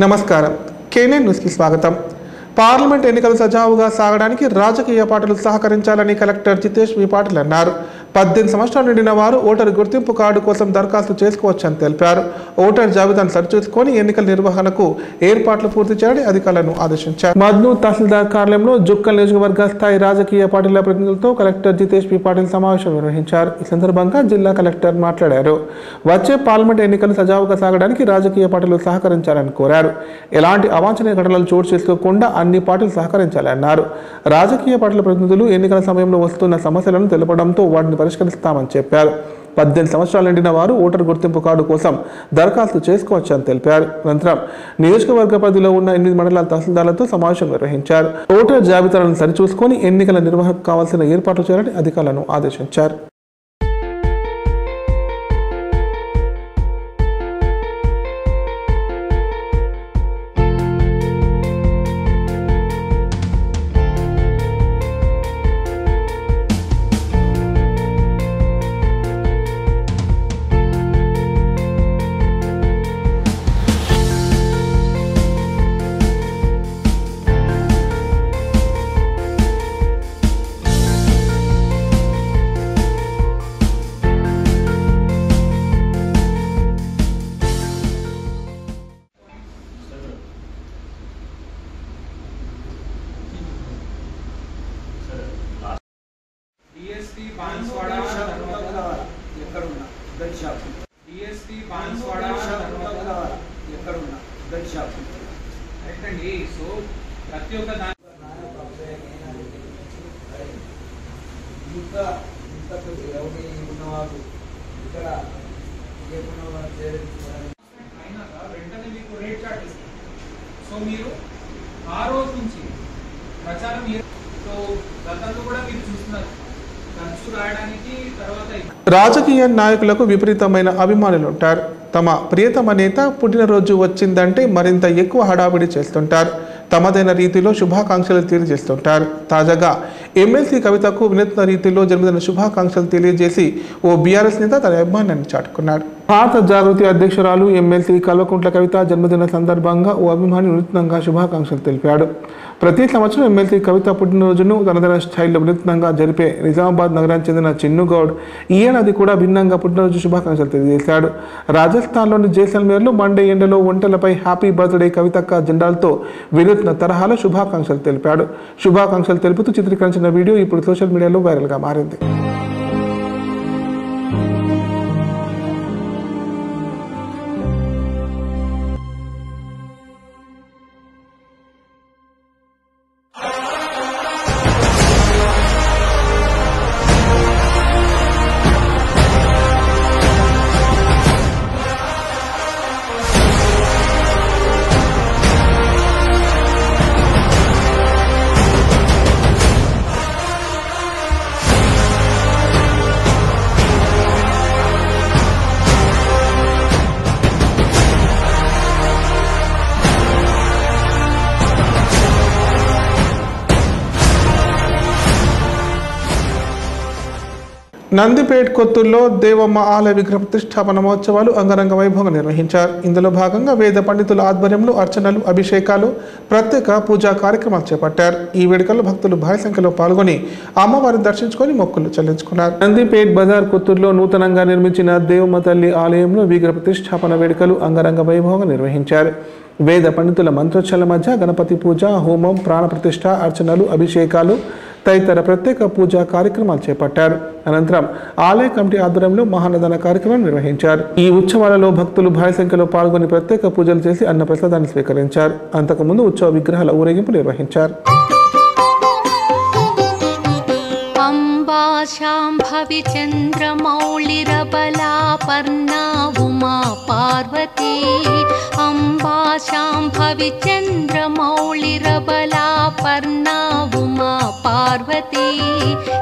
నమస్కారం. కేనే న్యూస్కి స్వాగతం. పార్లమెంట్ ఎన్నికలు సజావుగా సాగడానికి రాజకీయ పార్టీలు సహకరించాలని కలెక్టర్ జితేష్ వి పాటిల్ అన్నారు. పద్దెనిమిది సంవత్సరాలు నిండిన వారు ఓటరు గుర్తింపు కార్డు కోసం దరఖాస్తు చేసుకోవచ్చని తెలిపారు. ఓటర్ జాబితాను సరిచూసుకొని ఎన్నికల నిర్వహణకు ఏర్పాట్లు పూర్తి చేయాలని అధికారులను ఆదేశించారు. మద్ను తహసీల్దార్ కార్యాలయంలో జుక్కల్ నియోజకవర్గ స్థాయి రాజకీయ పార్టీల ప్రతినిధులతో కలెక్టర్ జితేష్ పి పాటిల్ సమావేశం నిర్వహించారు. ఈ సందర్భంగా జిల్లా కలెక్టర్ మాట్లాడారు. వచ్చే పార్లమెంట్ ఎన్నికలు సజావుగా సాగడానికి రాజకీయ పార్టీలు సహకరించాలని కోరారు. ఎలాంటి అవాంఛనీయ ఘటనలు చోటు చేసుకోకుండా అన్ని పార్టీలు సహకరించాలన్నారు. రాజకీయ పార్టీల ప్రతినిధులు ఎన్నికల సమయంలో వస్తున్న సమస్యలను తెలపడంతో వాటిని పరిష్కరిస్తామని చెప్పారు. పద్దెనిమిది సంవత్సరాలు నిండిన వారు ఓటర్ గుర్తింపు కార్డు కోసం దరఖాస్తు చేసుకోవచ్చని తెలిపారు. అనంతరం నియోజకవర్గ పరిధిలో ఉన్న ఎనిమిది మండలాల తహసీల్దార్లతో సమావేశం నిర్వహించారు. ఓటర్ జాబితాలను సరిచూసుకొని ఎన్నికల నిర్వహణకు కావాల్సిన ఏర్పాట్లు చేయాలని అధికారులను ఆదేశించారు. షాప్ రైట్ అండి సో ప్రతి ఒక్క దాని ఇంకా ఉన్నవారు? ఇక్కడ వెంటనే మీకు రేట్ చార్ట్ ఇస్తాం సో మీరు ఆ రోజు నుంచి ప్రచారం ఏ- సో గతంలో కూడా మీరు చూస్తున్నారు. ఖర్చు రాయడానికి తర్వాత రాజకీయ నాయకులకు విపరీతమైన అభిమానులు ఉంటారు. తమ ప్రియతమ నేత పుట్టినరోజు వచ్చిందంటే మరింత ఎక్కువ హడావిడి చేస్తుంటారు. తమదైన రీతిలో శుభాకాంక్షలు తెలియజేస్తుంటారు. తాజాగా ఎమ్మెల్సీ కవితకు వినూత్న రీతిలో జన్మదిన శుభాకాంక్షలు తెలియజేసి ఓ బీఆర్ఎస్ నేత తన అభిమానాన్ని చాటుకున్నాడు భారత జాగృతి అధ్యక్షురాలు ఎమ్మెల్సీ కల్వకుంట్ల కవిత జన్మదిన సందర్భంగా ఓ అభిమాని వినూత్నంగా శుభాకాంక్షలు తెలిపాడు. ప్రతి సంవత్సరం ఎమ్మెల్సీ కవిత పుట్టినరోజును తనదైన స్టైల్లో వినూత్నంగా జరిపే నిజామాబాద్ నగరానికి చెందిన చిన్నుగౌడ్ ఈ ఏడాది కూడా భిన్నంగా పుట్టినరోజు శుభాకాంక్షలు తెలియజేశాడు. రాజస్థాన్లోని జైసల్మేర్లో మండే ఎండలో వంటలపై హ్యాపీ బర్త్డే కవితక్క జెండాలతో వినూత్న తరహాలో శుభాకాంక్షలు తెలిపాడు. శుభాకాంక్షలు తెలుపుతూ చిత్రీకరించిన వీడియో ఇప్పుడు సోషల్ మీడియాలో వైరల్గా మారింది. నందిపేట్ కొత్తుల్లో దేవమ్మ ఆలయ విగ్రహ ప్రతిష్టాపన మహోత్సవాలు అంగరంగ వైభవంగా నిర్వహించారు. ఇందులో భాగంగా వేద పండితుల ఆధ్వర్యంలో అర్చనలు అభిషేకాలు ప్రత్యేక పూజా కార్యక్రమాలు చేపట్టారు. ఈ వేడుకల్లో భక్తులు భారీ సంఖ్యలో పాల్గొని అమ్మవారిని దర్శించుకొని మొక్కులు చెల్లించుకున్నారు. నందిపేట్ బజార్ కొత్తూరులో నూతనంగా నిర్మించిన దేవమ్మ తల్లి ఆలయంలో విగ్రహ ప్రతిష్టాపన వేడుకలు అంగరంగ వైభవంగా నిర్వహించారు. వేద పండితుల మంత్రోచ్చల మధ్య గణపతి పూజ హోమం ప్రాణ ప్రతిష్ట అర్చనలు అభిషేకాలు తదితర ప్రత్యేక పూజా కార్యక్రమాలు చేపట్టారు. అనంతరం ఆలయ కమిటీ ఆధ్వర్యంలో మహానదన కార్యక్రమం నిర్వహించారు. ఈ ఉత్సవాలలో భక్తులు భారీ సంఖ్యలో పాల్గొని ప్రత్యేక పూజలు చేసి అన్నప్రసాదాన్ని స్వీకరించారు. అంతకుముందు ఉత్సవ విగ్రహాల ఊరేగింపు నిర్వహించారు. శాంభవి చంద్రమౌళిరబలా పర్ణా ఉమా పార్వతీ पार्वती शाम्भवि पर्णा उमा पार्वती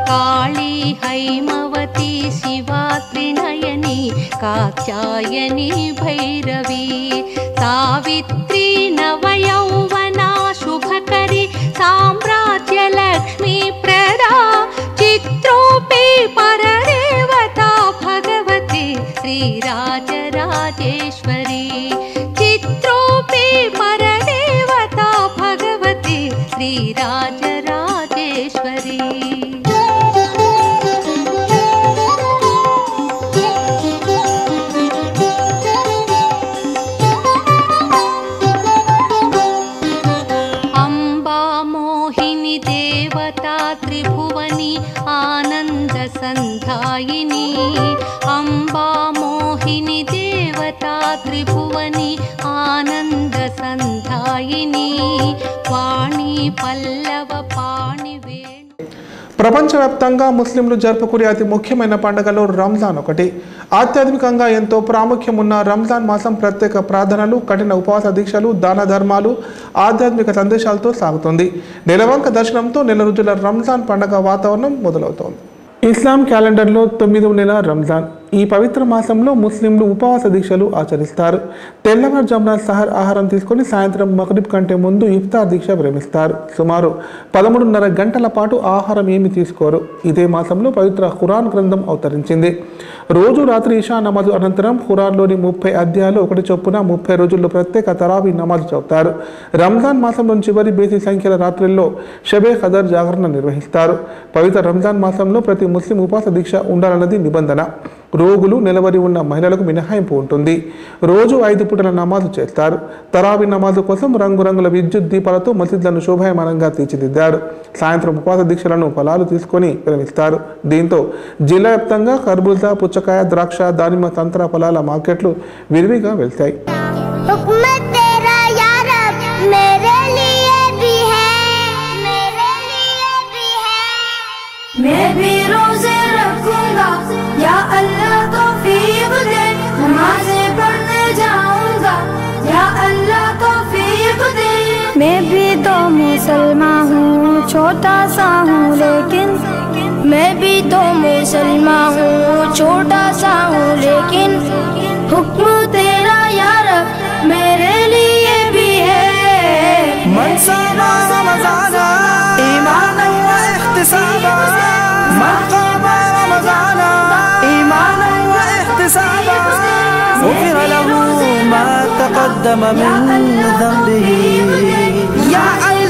काळी हैमवती शिवा त्रिनयनी कात्यायनी भैरवी सावित्री नवयौवना शुभकरी साम्राज्यलक्ष्मी प्रदा चित्रोऽपि परदेवता भगवती श्रीराजराजेश्वरी श्वरी अम्बा मोहिनि अम्बा मोहिनि देवता त्रिभुवनि आनन्द सन्धायिनी। ప్రపంచవ్యాప్తంగా ముస్లింలు జరుపుకునే అతి ముఖ్యమైన పండుగలు రంజాన్ ఒకటి. ఆధ్యాత్మికంగా ఎంతో ప్రాముఖ్యం ఉన్న రంజాన్ మాసం ప్రత్యేక ప్రార్థనలు కఠిన ఉపవాస దీక్షలు దాన ధర్మాలు ఆధ్యాత్మిక సందేశాలతో సాగుతుంది. నెలవంక దర్శనంతో నెల రోజుల రంజాన్ పండుగ వాతావరణం మొదలవుతోంది. ఇస్లాం క్యాలెండర్లో తొమ్మిదవ నెల రంజాన్. ఈ పవిత్ర మాసంలో ముస్లింలు ఉపవాస దీక్షలు ఆచరిస్తారు. తెల్లవారుజామున సహర్ ఆహారం తీసుకొని సాయంత్రం మగరిబ్ కంటే ముందు ఇఫ్తార్ దీక్ష విరమిస్తారు సుమారు పదమూడున్నర గంటల పాటు ఆహారం ఏమి తీసుకోరు. ఇదే మాసంలో పవిత్ర ఖురాన్ గ్రంథం అవతరించింది. రోజు రాత్రి ఇషా నమాజ్ అనంతరం ఖురాన్లోని ముప్పై అధ్యాయాలు ఒకటి చొప్పున ముప్పై రోజుల్లో ప్రత్యేక తరావి నమాజ్ చదువుతారు. రంజాన్ మాసంలోని చివరి బేసి సంఖ్యల రాత్రుల్లో షబే ఖదర్ జాగరణ నిర్వహిస్తారు. పవిత్ర రంజాన్ మాసంలో ప్రతి ముస్లిం ఉపాస దీక్ష ఉండాలన్నది నిబంధన. రోగులు నిలబడి ఉన్న మహిళలకు మినహాయింపు ఉంటుంది. రోజు ఐదు పూటల నమాజు చేస్తారు. తరావి నమాజు కోసం రంగురంగుల విద్యుత్ దీపాలతో మసీద్లను శోభాయమానంగా తీర్చిదిద్దారు. సాయంత్రం ఉపవాస దీక్షలను ఫలాలు తీసుకొని విరమిస్తారు. దీంతో జిల్లా వ్యాప్తంగా కర్బూజా పుచ్చకాయ ద్రాక్ష దానిమ్మ తంత్ర ఫలాల మార్కెట్లు విరివిగా వెళ్తాయి. Maybe. मैं भी तो मुसलमान हूँ, छोटा सा हूँ, लेकिन मैं भी तो मुसलमान हूँ, छोटा सा हूँ, लेकिन हुक्म तेरा यार मेरे लिए भी है। من تقدم من ذنبه. يا الله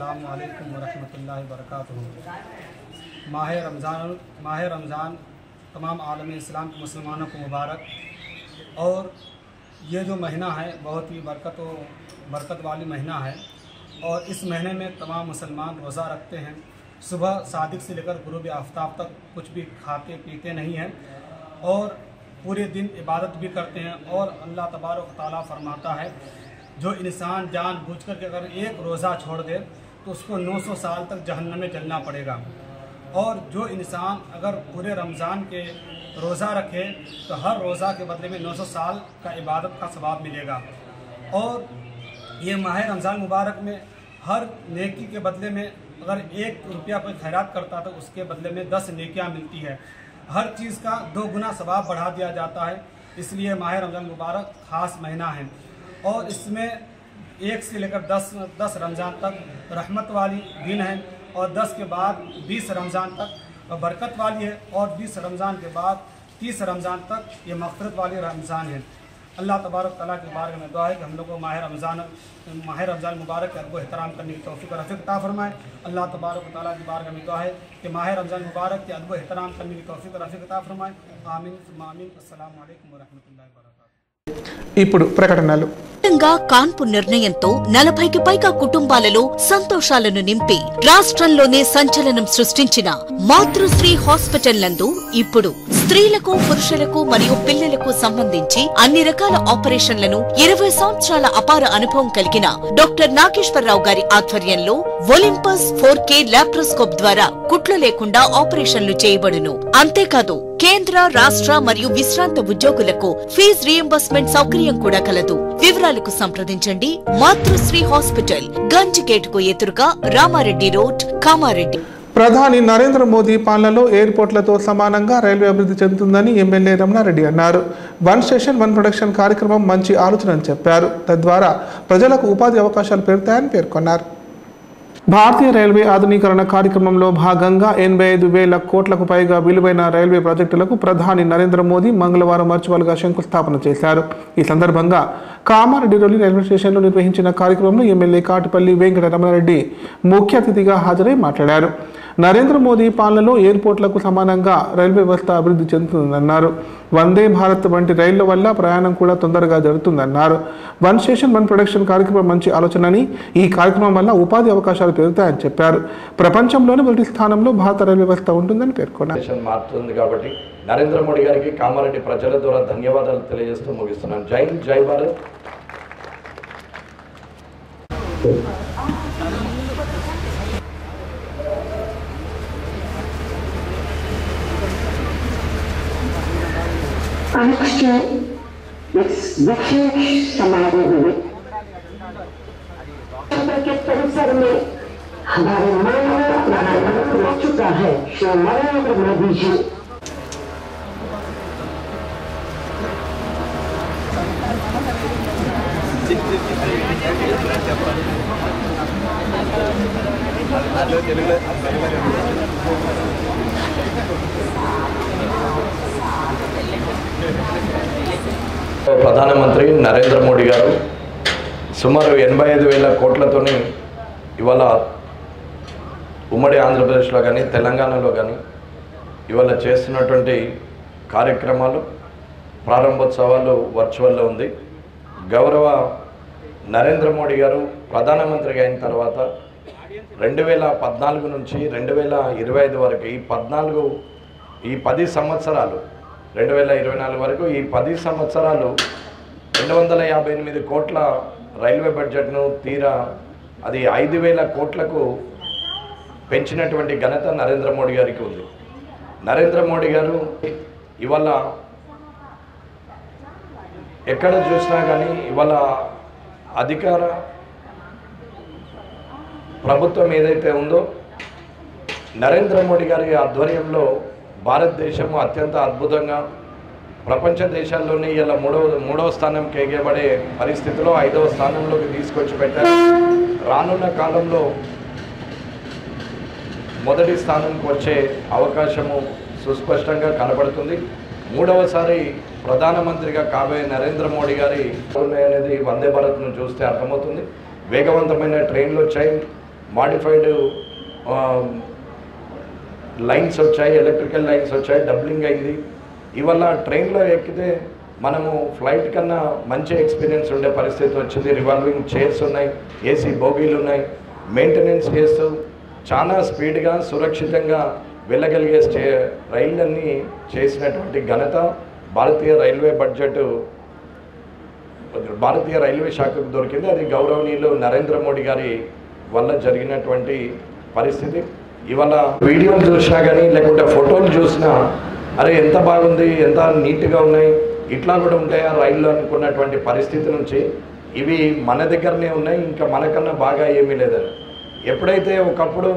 मुसलमानों को अस्सलाम वालेकुम माह रमज़ान माह रमज़ान तमाम आलम इस्लाम के मुसलमानों को मुबारक। और ये जो महीना है, बहुत ही बरकत व बरकत वाली महीना है। और इस महीने में तमाम मुसलमान रोज़ा रखते हैं। सुबह सादिक से लेकर गुरूब आफ्ताब तक कुछ भी खाते पीते नहीं हैं। और पूरे दिन इबादत भी करते हैं। और अल्लाह तबारक ताला फरमाता है, जो इंसान जान बूझ कर के अगर एक रोज़ा छोड़ दे तो उसको 900 साल तक जहन्नम में जलना पड़ेगा। और जो इंसान अगर पूरे रमज़ान के रोज़ा रखे तो हर रोज़ा के बदले में 900 साल का इबादत का सवाब मिलेगा। और ये माह रमज़ान मुबारक में हर नेकी के बदले में अगर एक रुपया कोई खैरात करता तो उसके बदले में दस नेकियाँ मिलती है। हर चीज़ का दो गुना सवाब बढ़ा दिया जाता है। इसलिए माह रमज़ान मुबारक ख़ास महीना है। और इसमें एक से लेकर दस दस रमज़ान तक रहमत वाली दिन है और दस के बाद बीस रमज़ान तक बरकत वाली है और बीस रमज़ान के बाद तीस रमज़ान तक ये मफ़रत वाली रमज़ान है। अल्लाह तबारक तला के बारे में दुआ है कि हम लोग को माह रमज़ान माह रमज़ान मुबारक के अदब करने की तोफ़ी रफ़ी ता फरमाए। अल्लाह तबारक तला की बारगाह में दुआ है कि माह रमज़ान मुबारक के अदब एहतराम करने की तोफ़ी रफ़ी ता फरमाए। आमीन अस्सलाम वालेकुम वरहमतुल्लाहि वबरकातुहू ఇప్పుడు ప్రకటనలు. కాన్పు నిర్ణయంతో నలభైకి పైగా కుటుంబాలలో సంతోషాలను నింపి రాష్ట్రంలోనే సంచలనం సృష్టించిన మాతృశ్రీ హాస్పిటల్ నందు ఇప్పుడు స్త్రీలకు పురుషులకు మరియు పిల్లలకు సంబంధించి అన్ని రకాల ఆపరేషన్లను ఇరవై సంవత్సరాల అపార అనుభవం కలిగిన డాక్టర్ నాగేశ్వరరావు గారి ఆధ్వర్యంలో ఒలింపస్ ఫోర్ కే లాప్రోస్కోప్ ద్వారా కుట్లు లేకుండా ఆపరేషన్లు చేయబడును. అంతేకాదు కేంద్ర రాష్ట్ర మరియు విశ్రాంత ఉద్యోగులకు ఫీజ్ రియంబర్స్మెంట్ సౌకర్యం కూడా కలదు. వివరాలకు సంప్రదించండి. మాతృశ్రీ హాస్పిటల్ గంజ్ గేట్కు ఎదురుగా రామారెడ్డి రోడ్ కామారెడ్డి. ప్రధాని నరేంద్ర మోదీ పాలనలో ఎయిర్పోర్ట్లతో సమానంగా రైల్వే అభివృద్ధి చెందుతుందని ఎమ్మెల్యే రమణారెడ్డి అన్నారు. వన్ స్టేషన్ వన్ ప్రొడక్షన్ కార్యక్రమం మంచి ఆలోచన అని చెప్పారు. తద్వారా ప్రజలకు ఉపాధి అవకాశాలు పెరుగుతాయని పేర్కొన్నారు. భారతీయ రైల్వే ఆధునీకరణ కార్యక్రమంలో భాగంగా ఎనభై ఐదు వేల కోట్లకు పైగా విలువైన రైల్వే ప్రాజెక్టులకు ప్రధాని నరేంద్ర మోదీ మంగళవారం వర్చువల్గా శంకుస్థాపన చేశారు. ఈ సందర్భంగా కామారెడ్డిలోని రైల్వే స్టేషన్లో నిర్వహించిన కార్యక్రమంలో ఎమ్మెల్యే కాటిపల్లి వెంకట రమణారెడ్డి ముఖ్య అతిథిగా హాజరై మాట్లాడారు. నరేంద్ర మోదీ పాలనలో ఎయిర్పోర్ట్లకు సమానంగా రైల్వే వ్యవస్థ అభివృద్ధి చెందుతుందన్నారు. వందే భారత్ వంటి రైళ్ళ వల్ల ప్రయాణం కూడా తొందరగా జరుగుతుందన్నారు. వన్ స్టేషన్ వన్ ప్రొడక్షన్ కార్యక్రమం మంచి ఆలోచనని ఈ కార్యక్రమం వల్ల ఉపాధి అవకాశాలు పెరుగుతాయని చెప్పారు. ప్రపంచంలోనే మొదటి స్థానంలో భారత రైల్వే వ్యవస్థ ఉంటుందని పేర్కొన్నారు. దేశం మారుతుంది కాబట్టి నరేంద్ర మోడీ గారికి కామారెడ్డి ప్రజల ద్వారా ధన్యవాదాలు తెలియజేస్తూ ముగిస్తున్నాను. జై జై భారత్. आज के विशेष समारोह में। के परिसर में हमारे माननीय प्रधानमंत्री चुका है। श्री नरेंद्र मोदी जी ప్రధానమంత్రి నరేంద్ర మోడీ గారు సుమారు ఎనభై ఐదు వేల కోట్లతోని ఇవాళ ఉమ్మడి ఆంధ్రప్రదేశ్లో కానీ తెలంగాణలో కానీ ఇవాళ చేస్తున్నటువంటి కార్యక్రమాలు ప్రారంభోత్సవాలు వర్చువల్లో ఉంది. గౌరవ నరేంద్ర మోడీ గారు ప్రధానమంత్రిగా అయిన తర్వాత రెండు వేల పద్నాలుగు నుంచి రెండు వేల ఇరవై ఐదు వరకు ఈ పద్నాలుగు ఈ పది సంవత్సరాలు రెండు వేల ఇరవై నాలుగు వరకు ఈ పది సంవత్సరాలు రెండు వందల యాభై ఎనిమిది కోట్ల రైల్వే బడ్జెట్ను తీరా అది ఐదు వేల కోట్లకు పెంచినటువంటి ఘనత నరేంద్ర మోడీ గారికి ఉంది. నరేంద్ర మోడీ గారు ఇవాళ ఎక్కడ చూసినా కానీ ఇవాళ అధికార ప్రభుత్వం ఏదైతే ఉందో నరేంద్ర మోడీ గారి ఆధ్వర్యంలో భారతదేశము అత్యంత అద్భుతంగా ప్రపంచ దేశాల్లోనే ఇలా మూడవ మూడవ స్థానంకి ఎగబడే పరిస్థితిలో ఐదవ స్థానంలోకి తీసుకొచ్చి పెట్టారు. రానున్న కాలంలో మొదటి స్థానంకి వచ్చే అవకాశము సుస్పష్టంగా కనబడుతుంది. మూడవసారి ప్రధానమంత్రిగా కాబోయే నరేంద్ర మోడీ గారి అనేది వందే భారత్ను చూస్తే అర్థమవుతుంది. వేగవంతమైన ట్రైన్లు వచ్చాయి. మాడిఫైడ్ లైన్స్ వచ్చాయి ఎలక్ట్రికల్ లైన్స్ వచ్చాయి డబ్లింగ్ అయింది. ఇవల్ల ట్రైన్లో ఎక్కితే మనము ఫ్లైట్ కన్నా మంచి ఎక్స్పీరియన్స్ ఉండే పరిస్థితి వచ్చింది. రివాల్వింగ్ చైర్స్ ఉన్నాయి ఏసీ బోగీలు ఉన్నాయి. మెయింటెనెన్స్ చేస్తూ చాలా స్పీడ్గా సురక్షితంగా వెళ్ళగలిగే స్టే రైళ్ళన్నీ చేసినటువంటి ఘనత భారతీయ రైల్వే బడ్జెట్ భారతీయ రైల్వే శాఖకు దొరికింది. అది గౌరవనీయులు నరేంద్ర మోడీ గారి వల్ల జరిగినటువంటి పరిస్థితి. ఇవాళ వీడియోలు చూసినా కానీ లేకుంటే ఫోటోలు చూసినా అరే ఎంత బాగుంది ఎంత నీట్గా ఉన్నాయి ఇట్లా కూడా ఉంటాయా రైళ్ళు అనుకున్నటువంటి పరిస్థితి నుంచి? ఇవి మన దగ్గరనే ఉన్నాయి ఇంకా మనకన్నా బాగా ఏమీ లేదని. ఎప్పుడైతే ఒకప్పుడు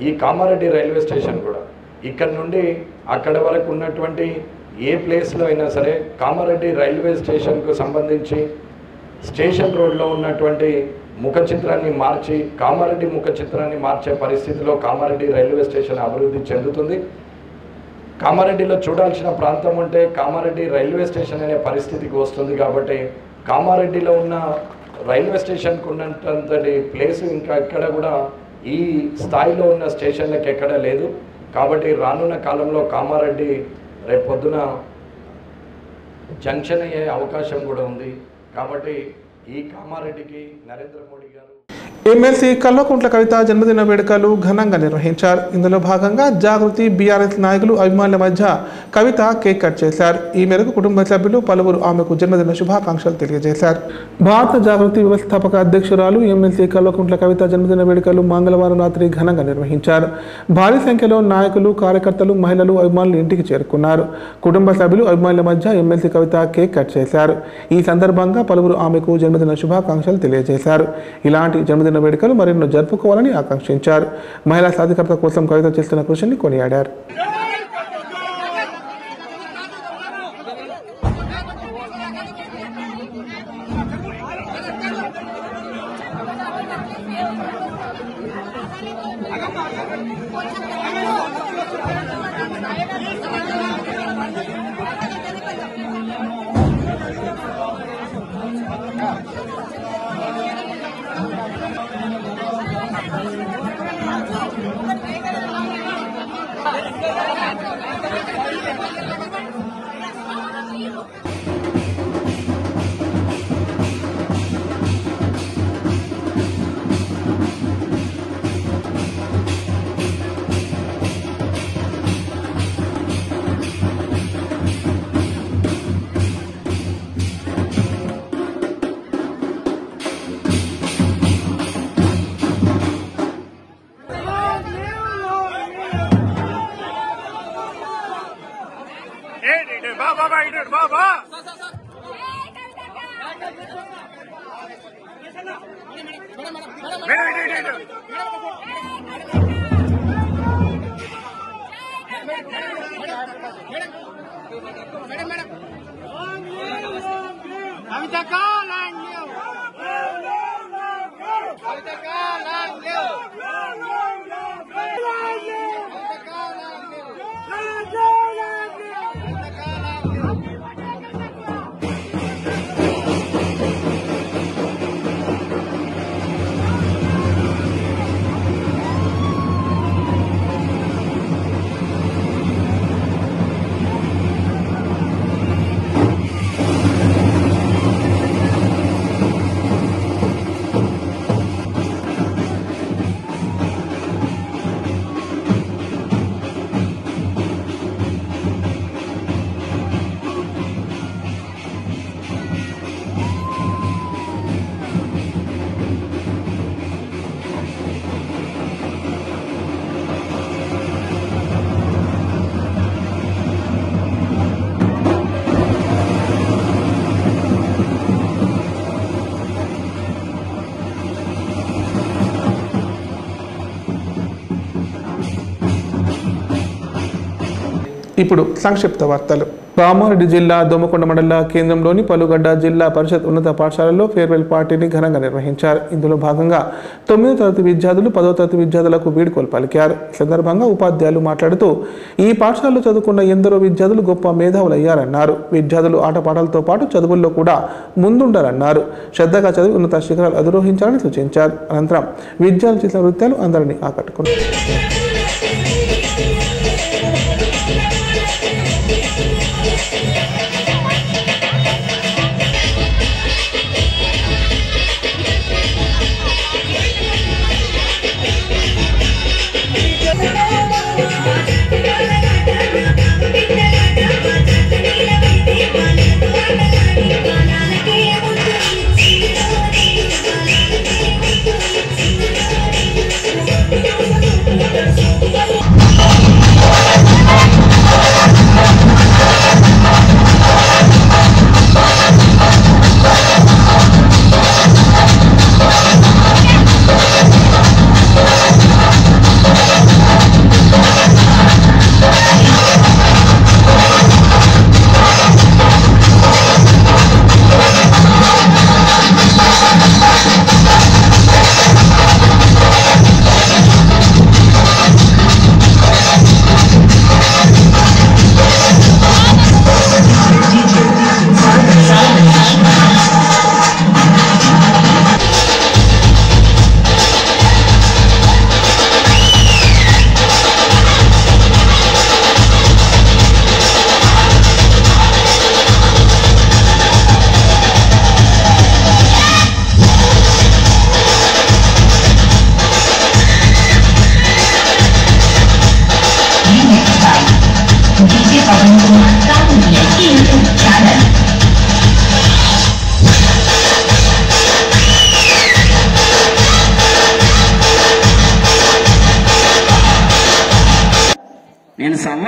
ఈ కామారెడ్డి రైల్వే స్టేషన్ కూడా ఇక్కడ నుండి అక్కడ వరకు ఉన్నటువంటి ఏ ప్లేస్లో అయినా సరే కామారెడ్డి రైల్వే స్టేషన్కు సంబంధించి స్టేషన్ రోడ్లో ఉన్నటువంటి ముఖ చిత్రాన్ని మార్చి కామారెడ్డి ముఖ చిత్రాన్ని మార్చే పరిస్థితిలో కామారెడ్డి రైల్వే స్టేషన్ అభివృద్ధి చెందుతుంది. కామారెడ్డిలో చూడాల్సిన ప్రాంతం ఉంటే కామారెడ్డి రైల్వే స్టేషన్ అనే పరిస్థితికి వస్తుంది కాబట్టి కామారెడ్డిలో ఉన్న రైల్వే స్టేషన్కు ఉన్నంతటి ప్లేస్ ఇంకా ఎక్కడ కూడా ఈ స్థాయిలో ఉన్న స్టేషన్లకు ఎక్కడ లేదు. కాబట్టి రానున్న కాలంలో కామారెడ్డి రేపు పొద్దున జంక్షన్ అయ్యే అవకాశం కూడా ఉంది. కాబట్టి ఈ కామారెడ్డికి నరేంద్ర మోడీ గారు ఎమ్మెల్సీ కల్వకుంట్ల కవిత జన్మదిన వేడుకలు ఘనంగా నిర్వహించారు. ఇందులో భాగంగా జాగృతి బీఆర్ఎస్ నాయకులు అభిమానుల మధ్య కవిత కేక్ కట్ చేశారు. ఈ మేరకు కుటుంబ సభ్యులు పలువురు ఆమెకు జన్మదిన శుభాకాంక్షలు తెలియజేశారు. భారత జాగృతి వ్యవస్థాపక అధ్యక్షురాలు ఎమ్మెల్సీ కల్వకుంట్ల కవిత జన్మదిన వేడుకలు మంగళవారం రాత్రి ఘనంగా నిర్వహించారు. భారీ సంఖ్యలో నాయకులు కార్యకర్తలు మహిళలు అభిమానులు ఇంటికి చేరుకున్నారు. కుటుంబ సభ్యులు అభిమానుల మధ్య ఎమ్మెల్సీ కవిత కేక్ కట్ చేశారు. ఈ సందర్భంగా పలువురు ఆమెకు జన్మదిన శుభాకాంక్షలు తెలియజేశారు. ఇలాంటి జన్మదిన వేడుకలు మరెన్నో జరుపుకోవాలని ఆకాంక్షించారు. మహిళా సాధికారత కోసం కవిత చేస్తున్న కృషిని కొనియాడారు. ಕವಿತಕಾ ಲಾಂಗ್ ಲಿವ್ ಕವಿತಕಾ ಲಾಂಗ್ ಲಿವ್ ఇప్పుడు సంక్షిప్త వార్తలు. కామారెడ్డి జిల్లా దోమకొండ మండల కేంద్రంలోని పలుగడ్డ జిల్లా పరిషత్ ఉన్నత పాఠశాలలో ఫేర్వెల్ పార్టీని ఘనంగా నిర్వహించారు. ఇందులో భాగంగా తొమ్మిదో తరగతి విద్యార్థులు పదో తరగతి విద్యార్థులకు వీడ్కోలు పలికారు. ఈ సందర్భంగా ఉపాధ్యాయులు మాట్లాడుతూ ఈ పాఠశాలలో చదువుకున్న ఎందరో విద్యార్థులు గొప్ప మేధావులయ్యారన్నారు విద్యార్థులు ఆటపాటలతో పాటు చదువుల్లో కూడా ముందుండాలన్నారు. శ్రద్ధగా చదివి ఉన్నత శిఖరాలు అధిరోహించాలని సూచించారు. అనంతరం విద్యార్థులు చేసిన నృత్యాలు అందరినీ ఆకట్టుకున్నారు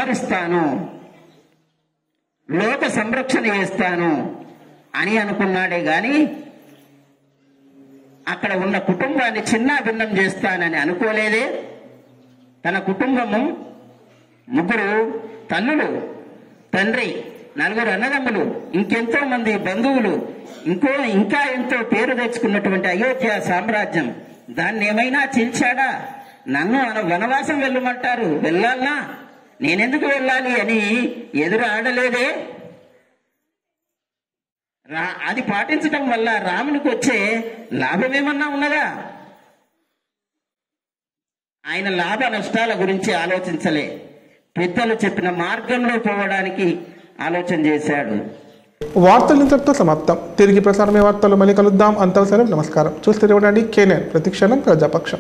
నేను లోక సంరక్షణ చేస్తాను అని అనుకున్నాడే గాని అక్కడ ఉన్న కుటుంబాన్ని చిన్న భిన్నం చేస్తానని అనుకోలేదే. తన కుటుంబము ముగ్గురు తల్లులు తండ్రి నలుగురు అన్నదమ్ములు ఇంకెంతో మంది బంధువులు ఇంకో ఇంకా ఎంతో పేరు తెచ్చుకున్నటువంటి అయోధ్య సామ్రాజ్యం. దాన్ని ఏమైనా చీల్చాడా? నన్ను వనవాసం వెళ్ళమంటారు. వెళ్ళాలనా? నేనెందుకు వెళ్ళాలి అని ఎదురు ఆడలేదే రా అది పాటించటం వల్ల రామునికి వచ్చే లాభం ఏమన్నా ఉన్నదా? ఆయన లాభ నష్టాల గురించి ఆలోచించలే. పెద్దలు చెప్పిన మార్గంలో పోవడానికి ఆలోచన చేశాడు. వార్తలు ఇంతటితో సమాప్తం. తిరిగి ప్రసారమే వార్తలు మళ్ళీ కలుద్దాం. అంతవసరం నమస్కారం. చూస్తే ఇవ్వడానికి కేనే ప్రతిక్షణం ప్రజాపక్షం.